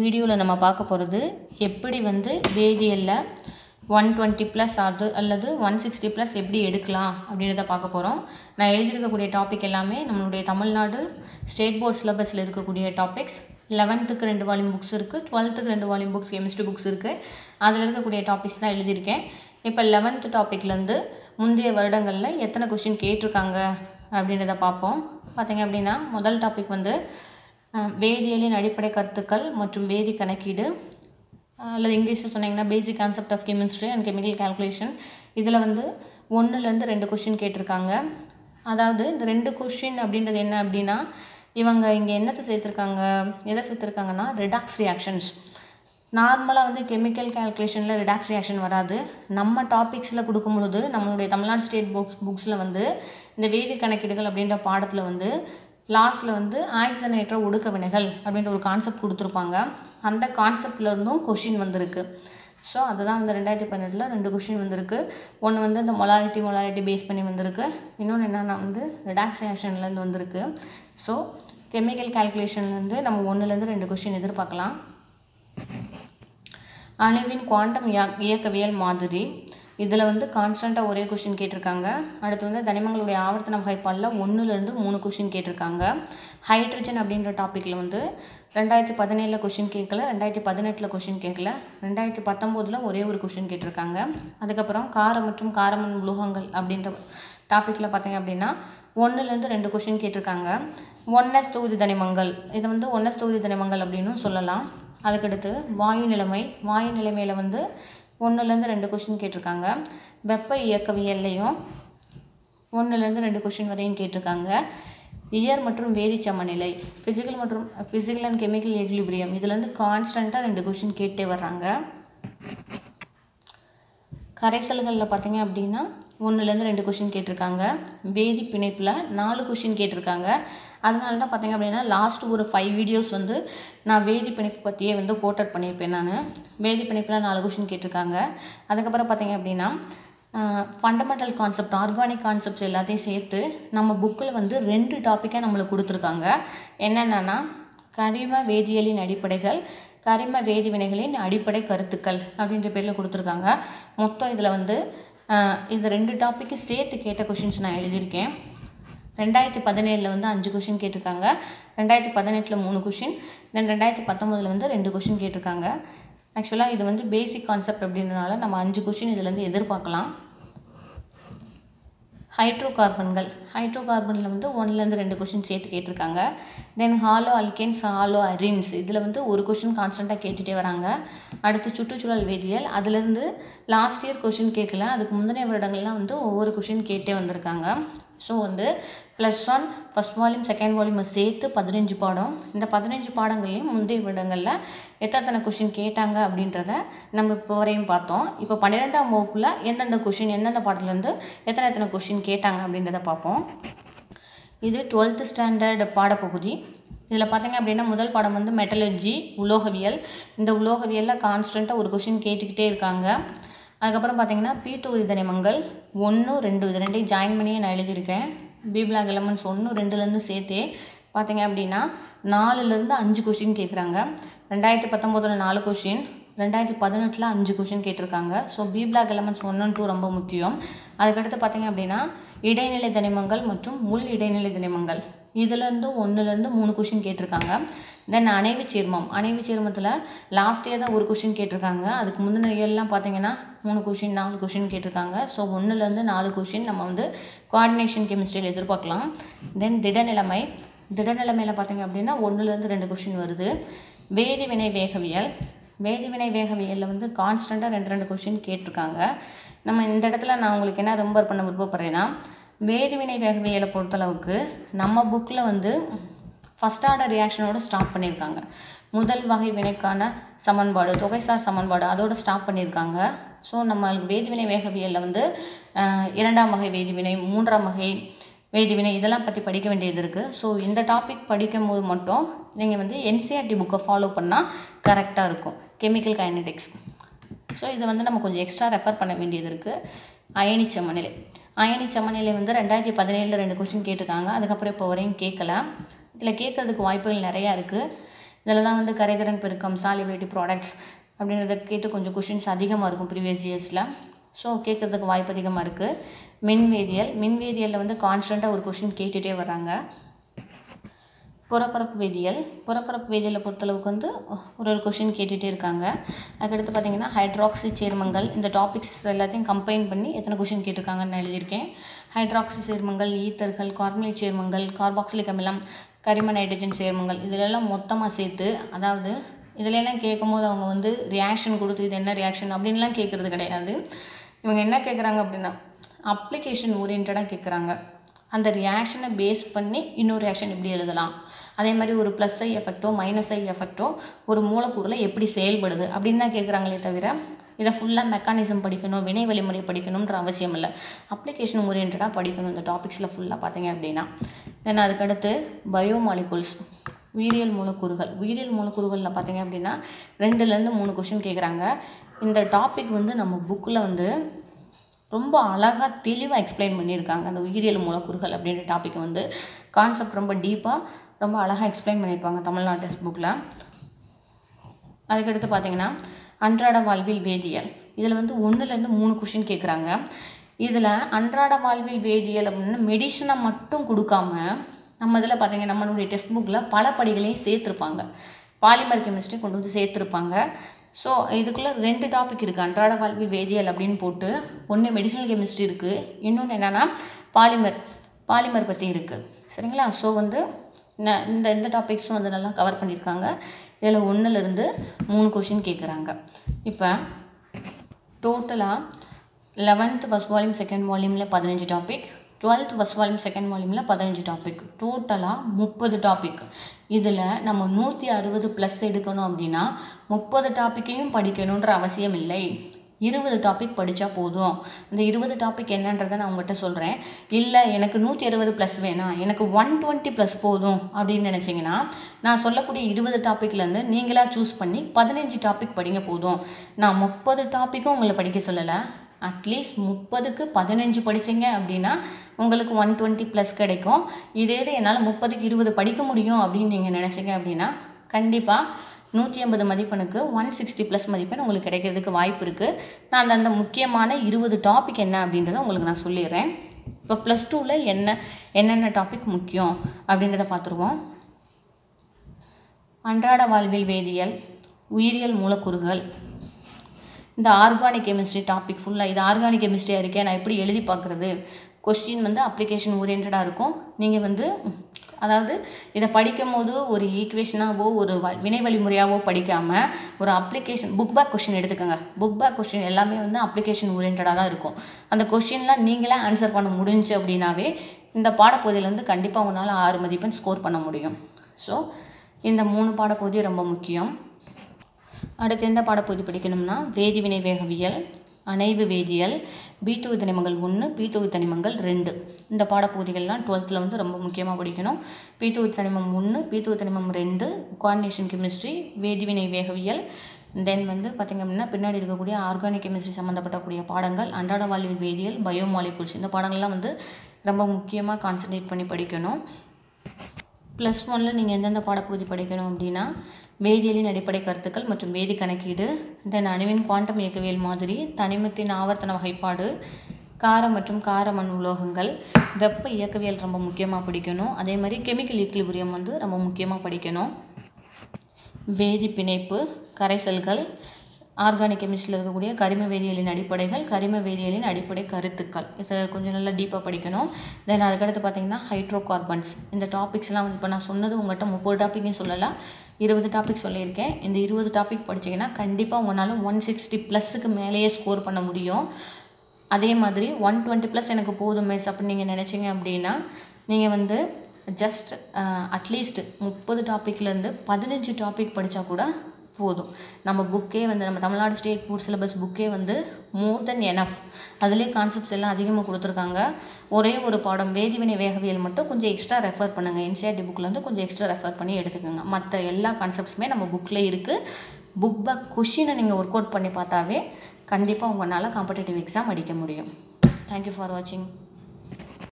வீடியோவில் நம்ம பார்க்க போகிறது எப்படி வந்து வேதியியலில் ஒன் டுவெண்ட்டி ப்ளஸ் ஆகுது அல்லது ஒன் சிக்ஸ்டி ப்ளஸ் எப்படி எடுக்கலாம் அப்படின்றத பார்க்க போகிறோம் நான் எழுதியிருக்கக்கூடிய டாபிக் எல்லாமே நம்மளுடைய தமிழ்நாடு ஸ்டேட் போர்ட் சிலபஸில் இருக்கக்கூடிய டாபிக்ஸ் லெவன்த்துக்கு ரெண்டு வால்யூம் புக்ஸ் இருக்குது டுவெல்த்துக்கு ரெண்டு வால்யூம் புக்ஸ் கெமிஸ்ட்ரி புக்ஸ் இருக்குது அதில் இருக்கக்கூடிய டாபிக்ஸ் தான் எழுதியிருக்கேன். இப்போ லெவன்த்து டாப்பிக்லேருந்து முந்தைய வருடங்களில் எத்தனை கொஷின் கேட்டிருக்காங்க அப்படின்றத பார்ப்போம். பார்த்தீங்க அப்படின்னா முதல் டாபிக் வந்து வேதியியலின் அடிப்படை கருத்துக்கள் மற்றும் வேதி கணக்கீடு அல்லது இங்கிலீஷில் சொன்னீங்கன்னா basic concept of chemistry and chemical calculation இதில் வந்து ஒன்றுலேருந்து ரெண்டு கொஷின் கேட்டிருக்காங்க. அதாவது இந்த ரெண்டு கொஷின் அப்படின்றது என்ன அப்படின்னா இவங்க இங்கே என்னத்தை சேர்த்துருக்காங்க எதை சேர்த்துருக்காங்கன்னா ரிடாக்ஸ் ரியாக்ஷன்ஸ் நார்மலாக வந்து கெமிக்கல் கால்குலேஷனில் ரிடாக்ஸ் ரியாக்ஷன் வராது. நம்ம டாபிக்ஸில் கொடுக்கும்பொழுது நம்மளுடைய தமிழ்நாடு ஸ்டேட் புக்ஸ் புக்ஸில் வந்து இந்த வேதி கணக்கீடுகள் அப்படின்ற பாடத்தில் வந்து லாஸ்ட்டில் வந்து ஆக்சனேற்ற ஒடுக்க வினைகள் அப்படின்ற ஒரு கான்செப்ட் கொடுத்துருப்பாங்க. அந்த கான்செப்ட்லேருந்தும் கொஷின் வந்திருக்கு. ஸோ அதுதான் அந்த ரெண்டாயிரத்தி பன்னெண்டில் ரெண்டு கொஷின் வந்திருக்கு. ஒன்று வந்து இந்த மொலாரிட்டி மொலாரிட்டி பேஸ் பண்ணி வந்திருக்கு. இன்னொன்று என்னென்னா வந்து ரிடாக்ஸ் ரியாக்ஷன்லேருந்து வந்திருக்கு. ஸோ கெமிக்கல் கால்குலேஷன்லேருந்து நம்ம ஒன்றுலேருந்து ரெண்டு கொஷின் எதிர்பார்க்கலாம். அணுவின் குவாண்டம் இயக்கவியல் மாதிரி. இதில் வந்து கான்ஸ்டண்ட்டாக ஒரே கொஷின் கேட்டிருக்காங்க. அடுத்து வந்து தனிமங்களுடைய ஆவர்த்தன வகைப்பாலில் ஒன்றுலேருந்து மூணு கொஷின் கேட்டிருக்காங்க. ஹைட்ரஜன் அப்படின்ற டாப்பிக்கில் வந்து ரெண்டாயிரத்தி பதினேழில் கொஷின் கேட்கல ரெண்டாயிரத்தி பதினெட்டில் கொஷின் கேட்கல ரெண்டாயிரத்தி பத்தொம்போதில் ஒரே ஒரு கொஷின் கேட்டிருக்காங்க. அதுக்கப்புறம் காரம் மற்றும் காரமன் உலோகங்கள் அப்படின்ற டாப்பிக்கில் பார்த்தீங்க அப்படின்னா ஒன்றுலேருந்து ரெண்டு கொஷின் கேட்டிருக்காங்க. ஒன்னஸ் தொகுதி தனிமங்கள். இதை வந்து ஒன்னஸ் தொகுதி தனிமங்கள் அப்படின்னு சொல்லலாம். அதுக்கடுத்து வாயு நிலைமை. வாயு நிலைமையில் வந்து ஒன்றுலேருந்து ரெண்டு கொஷின் கேட்டிருக்காங்க. வெப்ப இயக்கவியல்லையும் ஒன்றுலேருந்து ரெண்டு கொஷின் வரையும் கேட்டிருக்காங்க. இயர் மற்றும் வேதி சமநிலை ஃபிசிக்கல் மற்றும் ஃபிசிக்கல் அண்ட் கெமிக்கல் எக்லிபிரியம் இதுலேருந்து கான்ஸ்டண்ட்டாக ரெண்டு கொஷின் கேட்டே வர்றாங்க. கரைசல்களில் பார்த்தீங்க அப்படின்னா ஒன்றுலேருந்து ரெண்டு கொஷின் கேட்டிருக்காங்க. வேதி பிணைப்பில் நாலு கொஷின் கேட்டிருக்காங்க. அதனால தான் பார்த்தீங்க அப்படின்னா லாஸ்ட் ஒரு ஃபைவ் வீடியோஸ் வந்து நான் வேதி பிணைப்பு பற்றியே வந்து கோட்டட் பண்ணியிருப்பேன் நான். வேதி பிணைப்பில் நாலு கொஷின் கேட்டிருக்காங்க. அதுக்கப்புறம் பார்த்தீங்க அப்படின்னா ஃபண்டமெண்டல் கான்செப்ட் ஆர்கானிக் கான்செப்ட்ஸ் எல்லாத்தையும் சேர்த்து நம்ம புக்கில் வந்து ரெண்டு டாப்பிக்காக நம்மளுக்கு கொடுத்துருக்காங்க. என்னென்னா கரிம வேதியியலின் அடிப்படைகள் கரிம வேதி வினைகளின் அடிப்படை கருத்துக்கள் அப்படின்ற பேரில் கொடுத்துருக்காங்க. மொத்தம் இதில் வந்து இந்த ரெண்டு டாப்பிக்கு சேர்த்து கேட்ட கொஷின்ஸ் நான் எழுதியிருக்கேன். ரெண்டாயிரத்தி பதினேழில் வந்து அஞ்சு கொஷின் கேட்டிருக்காங்க. ரெண்டாயிரத்தி பதினெட்டில் மூணு கொஷின் தென் ரெண்டாயிரத்தி பத்தொம்போதில் வந்து ரெண்டு கொஷின் கேட்டிருக்காங்க. ஆக்சுவலாக இது வந்து பேசிக் கான்செப்ட் அப்படின்றனால நம்ம அஞ்சு கொஷின் இதுலேருந்து எதிர்பார்க்கலாம். ஹைட்ரோ கார்பன்கள் ஹைட்ரோ கார்பனில் வந்து ஒன்லேருந்து ரெண்டு கொஷின் சேர்த்து கேட்டிருக்காங்க. தென் ஹாலோ அல்கேன்ஸ் ஹாலோ அரின்ஸ் இதில் வந்து ஒரு கொஷின் கான்ஸ்டண்ட்டாக கேட்டுகிட்டே வராங்க. அடுத்து சுற்றுச்சூழல் வேதியியல். அதுலேருந்து லாஸ்ட் இயர் கொஷின் கேட்கல. அதுக்கு முந்தின வருடங்கள்லாம் வந்து ஒவ்வொரு கொஷின் கேட்டே வந்திருக்காங்க. ஸோ வந்து plus one first volume second வால்யூமை சேர்த்து பதினஞ்சு பாடம். இந்த பதினஞ்சு பாடங்கள்லையும் முந்தைய வருடங்களில் எத்தனை கொஷின் கேட்டாங்க அப்படின்றத நம்ம இப்போ வரையும் பார்த்தோம். இப்போ பன்னிரெண்டாம் வகுப்பில் எந்தெந்த கொஷின் எந்தெந்த பாடத்துலேருந்து எத்தனை எத்தனை கொஷின் கேட்டாங்க அப்படின்றத பார்ப்போம். இது டுவெல்த்து ஸ்டாண்டர்ட் பாடப்பகுதி. இதில் பார்த்தீங்க அப்படின்னா முதல் பாடம் வந்து மெட்டலர்ஜி உலோகவியல். இந்த உலோகவியலில் கான்ஸ்டண்ட்டாக ஒரு கொஷின் கேட்டுக்கிட்டே இருக்காங்க. அதுக்கப்புறம் பார்த்தீங்கன்னா பீட்டு தொகுதி தனிமங்கள் ஒன்று ரெண்டு இது ரெண்டையும் ஜாயின் பண்ணியே நான் எழுதியிருக்கேன். பி பிளாக் எலமெண்ட்ஸ் ஒன்று ரெண்டுலேருந்து சேர்த்தே பார்த்தீங்க அப்படின்னா நாலுலேருந்து அஞ்சு கொஷின் கேட்குறாங்க ரெண்டாயிரத்தி பத்தொம்போதில் நாலு கொஷின் ரெண்டாயிரத்தி பதினெட்டில் அஞ்சு கொஷின் கேட்டிருக்காங்க. ஸோ பி பிளாக் எலமெண்ட்ஸ் ஒன்று டூ ரொம்ப முக்கியம். அதுக்கடுத்து பார்த்தீங்க அப்படின்னா இடைநிலை தனிமங்கள் மற்றும் முள் இடைநிலை தனிமங்கள். இதுலேருந்து ஒன்றுலேருந்து மூணு கொஷின் கேட்டிருக்காங்க. தென் அணைவு சேர்மம். அணைவு சேர்மத்தில் லாஸ்ட் இயர் தான் ஒரு கொஷின் கேட்டிருக்காங்க. அதுக்கு முந்தின இயர்லாம் பார்த்தீங்கன்னா மூணு கொஷின் நாலு கொஷின் கேட்டிருக்காங்க. ஸோ ஒன்றுலேருந்து நாலு கொஷின் நம்ம வந்து கோஆர்டினேஷன் கெமிஸ்ட்ரியில் எதிர்பார்க்கலாம். தென் திடநிலைமை. திடநிலைமையில் பார்த்தீங்க அப்படின்னா ஒன்றுலேருந்து ரெண்டு கொஷின் வருது. வேதிவினை வேகவியல். வேதிவினை வேகவியலில் வந்து கான்ஸ்டண்ட்டாக ரெண்டு ரெண்டு கொஷின் கேட்டிருக்காங்க. நம்ம இந்த இடத்துல நான் உங்களுக்கு என்ன ரொம்ப பண்ண விருப்பப்படுறேன்னா வேதிவினை வேகவியலை பொறுத்தளவுக்கு நம்ம புக்கில் வந்து ஃபஸ்ட் ஆர்டர் ரியாக்ஷனோட ஸ்டாப் பண்ணியிருக்காங்க முதல் வகை வினைக்கான சமன்பாடு தொகைசார் சமன்பாடு அதோட ஸ்டாப் பண்ணியிருக்காங்க ஸோ நம்ம வேதிவினை வேகவியலில் வந்து இரண்டாம் வகை வேதிவினை மூன்றாம் வகை வேதிவினை இதெல்லாம் பற்றி படிக்க வேண்டியது இருக்குது ஸோ இந்த டாபிக் படிக்கும் போது மட்டும் நீங்கள் வந்து என்சிஆர்டி புக்கை ஃபாலோ பண்ணால் கரெக்டாக இருக்கும். கெமிக்கல் கைனடிக்ஸ் ஸோ இதை வந்து நம்ம கொஞ்சம் எக்ஸ்ட்ரா ரெஃபர் பண்ண வேண்டியது இருக்குது அயனி சமநிலை. அயனி சமநிலை வந்து ரெண்டாயிரத்தி பதினேழில் ரெண்டு கொஸ்டின் கேட்டிருக்காங்க. அதுக்கப்புறம் இப்போ வரையும் கேட்கல இதில் கேட்கறதுக்கு வாய்ப்புகள் நிறையா இருக்குது இதில் தான் வந்து கரைகரன் பெருக்கம் சாலிபிலிட்டி ப்ராடக்ட்ஸ் அப்படின்றத கேட்டு கொஞ்சம் கொஷின்ஸ் அதிகமாக இருக்கும் ப்ரீவியஸ் இயர்ஸில் ஸோ கேட்குறதுக்கு வாய்ப்பு அதிகமாக இருக்குது மின்வேதியியல் மின்வேதியியலில் வந்து கான்ஸ்டண்ட்டாக ஒரு கொஷின் கேட்டுகிட்டே வராங்க புறப்பரப்பு வேதியியல் புறப்பரப்பு வேதியியலை பொறுத்தளவுக்கு வந்து ஒரு ஒரு கொஷின் கேட்டுகிட்டே இருக்காங்க. அதுக்கடுத்து பார்த்தீங்கன்னா ஹைட்ராக்சி சேர்மங்கள் இந்த டாபிக்ஸ் எல்லாத்தையும் கம்பைன் பண்ணி எத்தனை கொஷின் கேட்டிருக்காங்கன்னு நான் எழுதியிருக்கேன். ஹைட்ராக்சி சேர்மங்கள் ஈத்தர்கள் கார்பனேட் சேர்மங்கள் கார்பாக்சிலிக் அமிலம் கரிம நைட்ரஜன் சேர்மங்கள் இதிலெல்லாம் மொத்தமாக சேர்த்து அதாவது இதிலெல்லாம் கேட்கும்போது அவங்க வந்து ரியாக்ஷன் கொடுத்து இது என்ன ரியாக்ஷன் அப்படின்லாம் கேட்குறது கிடையாது. இவங்க என்ன கேட்குறாங்க அப்படின்னா அப்ளிகேஷன் ஓரியன்டாக கேட்குறாங்க. அந்த ரியாக்ஷனை பேஸ் பண்ணி இன்னொரு ரியாக்ஷன் எப்படி எழுதலாம்? அதே மாதிரி ஒரு ப்ளஸ் ஐ எஃபெக்டோ மைனஸ் ஐ எஃபெக்டோ ஒரு மூலக்கூறில் எப்படி செயல்படுது? அப்படின்னு தான் கேட்குறாங்களே தவிர இதை ஃபுல்லாக மெக்கானிசம் படிக்கணும் வினை வழிமுறை படிக்கணுன்ற அவசியம் இல்லை. அப்ளிகேஷன் ஓரியன்டாக படிக்கணும் இந்த டாபிக்ஸில் ஃபுல்லாக பார்த்தீங்க அப்படின்னா. தென் அதுக்கடுத்து பயோமாலிகுல்ஸ் உயிரியல் மூலக்கூறுகள். உயிரியல் மூலக்கூறுகளில் பார்த்தீங்க அப்படின்னா ரெண்டுலேருந்து மூணு கொஷின் கேட்குறாங்க இந்த டாபிக் வந்து நம்ம புக்கில் வந்து ரொம்ப அழகாக தெளிவாக எக்ஸ்பிளைன் பண்ணியிருக்காங்க. அந்த உயிரியல் மூலக்கூறுகள் அப்படின்ற டாபிக் வந்து கான்செப்ட் ரொம்ப டீப்பாக ரொம்ப அழகாக எக்ஸ்பிளைன் பண்ணியிருப்பாங்க தமிழ்நாடு டெக்ஸ்ட் புக்கில் அதுக்கடுத்து பார்த்தீங்கன்னா அன்றாட வாழ்வில் வேதியியல். இதில் வந்து ஒன்றுலேருந்து மூணு கொஷின் கேட்குறாங்க இதில் அன்றாட வாழ்வில் வேதியியல் அப்படின்னு மெடிசனை மட்டும் கொடுக்காம நம்ம இதில் பார்த்தீங்க நம்மளுடைய டெக்ஸ்ட் புக்கில் பல படிகளையும் சேர்த்துருப்பாங்க. பாலிமர் கெமிஸ்ட்ரி கொண்டு வந்து சேர்த்துருப்பாங்க. ஸோ இதுக்குள்ளே ரெண்டு டாபிக் இருக்குது அன்றாட வாழ்வில் வேதியியல் அப்படின்னு போட்டு ஒன்று மெடிசனல் கெமிஸ்ட்ரி இருக்குது இன்னொன்று என்னென்னா பாலிமர் பாலிமர் பற்றி இருக்குது சரிங்களா? ஸோ வந்து இந்த இந்த டாபிக்ஸும் வந்து நல்லா கவர் பண்ணியிருக்காங்க. இதில் ஒன்றுலேருந்து மூணு கொஷின் கேட்குறாங்க இப்போ டோட்டலாக லெவன்த்து ஃபஸ்ட் வால்யூம் செகண்ட் வால்யூமில் பதினஞ்சு topic twelfth first volume second வால்யூமில் பதினஞ்சு டாபிக் டோட்டலாக முப்பது டாபிக் இதில் நம்ம நூற்றி அறுபது ப்ளஸ் எடுக்கணும் அப்படின்னா முப்பது டாப்பிக்கையும் படிக்கணுன்ற அவசியம் இல்லை. இருபது டாபிக் படித்தா போதும். இந்த இருபது டாபிக் என்னன்றதை நான் உங்கள்கிட்ட சொல்கிறேன் இல்லை எனக்கு நூற்றி அறுபது ப்ளஸ் வேணாம் எனக்கு ஒன் டுவெண்ட்டி ப்ளஸ் போதும் அப்படின்னு நினச்சிங்கன்னா நான் சொல்லக்கூடிய இருபது டாப்பிக்லேருந்து நீங்களாக சூஸ் பண்ணி பதினஞ்சு டாபிக் படிங்க போதும். நான் முப்பது டாப்பிக்கும் உங்களை படிக்க சொல்லலை. அட்லீஸ்ட் முப்பதுக்கு பதினஞ்சு படித்தீங்க அப்படின்னா உங்களுக்கு ஒன் டுவெண்ட்டி ப்ளஸ் கிடைக்கும். இதே இது என்னால் முப்பதுக்கு இருபது படிக்க முடியும் அப்படின்னு நீங்கள் நினச்சிங்க அப்படின்னா கண்டிப்பாக நூற்றி ஐம்பது மதிப்பெனுக்கு ஒன் சிக்ஸ்டி ப்ளஸ் மதிப்பெண் உங்களுக்கு கிடைக்கிறதுக்கு வாய்ப்பு இருக்குது நான் அந்த அந்த முக்கியமான இருபது டாபிக் என்ன அப்படின்றத உங்களுக்கு நான் சொல்லிடுறேன். இப்போ ப்ளஸ் டூவில் என்ன என்னென்ன டாபிக் முக்கியம் அப்படின்றத பார்த்துருவோம். அன்றாட வாழ்வில் வேதியியல் உயிரியல் மூலக்கூறுகள் இந்த ஆர்கானிக் கெமிஸ்ட்ரி டாபிக் ஃபுல்லாக இது ஆர்கானிக் கெமிஸ்ட்ரியாக இருக்கே நான் எப்படி எழுதி பார்க்குறது? கொஸ்டின் வந்து அப்ளிகேஷன் ஓரியன்டாக இருக்கும். நீங்கள் வந்து அதாவது இதை படிக்கும் போது ஒரு ஈக்குவேஷனாகவோ ஒரு வ- வினை வழிமுறையாகவோ படிக்காமல் ஒரு அப்ளிகேஷன் புக் பேக் கொஷின் எடுத்துக்கோங்க. புக் பேக் கொஷின் எல்லாமே வந்து அப்ளிகேஷன் ஓரியன்டாக தான் இருக்கும். அந்த கொஷின்லாம் நீங்களே ஆன்சர் பண்ண முடிஞ்சு அப்படின்னாவே இந்த பாடப்பகுதியிலேருந்து கண்டிப்பாக உங்களால் ஆறு மதிப்பெண் ஸ்கோர் பண்ண முடியும். ஸோ இந்த மூணு பாடப்பகுதி ரொம்ப முக்கியம். அடுத்து எந்த பாடப்பகுதி படிக்கணும்னா வேதிவினை வேகவியல் அணைவு வேதியியல் பீத்தொகு தனிமங்கள் ஒன்று பீத்தொகு தனிமங்கள் ரெண்டு. இந்த பாடப்பகுதிகள்லாம் டுவெல்த்தில் வந்து ரொம்ப முக்கியமாக படிக்கணும். பீத்தொகு தனிமம் ஒன்று பீத்தொகு தனிமம் ரெண்டு குவாடினேஷன் கெமிஸ்ட்ரி வேதிவினை வேகவியல் தென் வந்து பார்த்திங்க அப்படின்னா பின்னாடி இருக்கக்கூடிய ஆர்கானிக் கெமிஸ்ட்ரி சம்மந்தப்பட்டக்கூடிய பாடங்கள் அன்றாட வாழ்வியல் வேதியியல் பயோமாலிகுல்ஸ் இந்த பாடங்கள்லாம் வந்து ரொம்ப முக்கியமாக கான்சன்ட்ரேட் பண்ணி படிக்கணும். ப்ளஸ் ஒனில் நீங்கள் எந்தெந்த பாடப்பகுதி படிக்கணும் அப்படின்னா வேதியியலின் அடிப்படை கருத்துக்கள் மற்றும் வேதி கணக்கீடு தென் அணுவின் குவாண்டம் இயக்கவியல் மாதிரி தனிமத்தின் ஆவர்த்தன வகைப்பாடு கார மற்றும் கார மண் உலோகங்கள் வெப்ப இயக்கவியல் ரொம்ப முக்கியமாக படிக்கணும். அதே மாதிரி கெமிக்கல் ஈக்குலிபிரியம் வந்து ரொம்ப முக்கியமாக படிக்கணும். வேதி பிணைப்பு கரைசல்கள் ஆர்கானிக் கெமிஸ்ட்ரியில் இருக்கக்கூடிய கரிம வேதியியலின் அடிப்படைகள் கரிம வேதியியலின் அடிப்படை கருத்துக்கள். இதை கொஞ்சம் நல்லா டீப்பாக படிக்கணும். தென் அதுக்கடுத்து பார்த்தீங்கன்னா ஹைட்ரோ கார்பன்ஸ் இந்த டாபிக்ஸ்லாம் வந்து இப்போ நான் சொன்னது உங்கள்கிட்ட முப்பது டாப்பிக்கும் சொல்லலாம். இருபது டாபிக் சொல்லியிருக்கேன். இந்த இருபது டாபிக் படிச்சீங்கன்னா கண்டிப்பாக உங்களால் ஒன் சிக்ஸ்டி ப்ளஸ்ஸுக்கு மேலேயே ஸ்கோர் பண்ண முடியும். அதே மாதிரி ஒன் டுவெண்ட்டி ப்ளஸ் எனக்கு போதும் மிஸ் அப்படின்னு நீங்கள் நினச்சிங்க அப்படின்னா நீங்கள் வந்து ஜஸ்ட் அட்லீஸ்ட் முப்பது டாப்பிக்லேருந்து பதினஞ்சு டாபிக் படித்தா கூட போதும். நம்ம புக்கே வந்து நம்ம தமிழ்நாடு ஸ்டேட் போர்ட் சிலபஸ் புக்கே வந்து மோர் தென் எனஃப் அதுலேயே கான்செப்ட்ஸ் எல்லாம் அதிகமாக கொடுத்துருக்காங்க. ஒரே ஒரு பாடம் வேதிவினை வேகவியல் மட்டும் கொஞ்சம் எக்ஸ்ட்ரா ரெஃபர் பண்ணுங்கள் என்சிஆர்டி புக்லேருந்து கொஞ்சம் எக்ஸ்ட்ரா ரெஃபர் பண்ணி எடுத்துக்கோங்க. மற்ற எல்லா கான்செப்ட்ஸுமே நம்ம புக்கில் இருக்குது புக் பேக் கொஷினை நீங்கள் ஒர்க் அவுட் பண்ணி பார்த்தாவே கண்டிப்பாக உங்களால் காம்படிட்டிவ் எக்ஸாம் அடிக்க முடியும். தேங்க்யூ ஃபார் வாட்சிங்